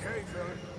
Okay, Philip.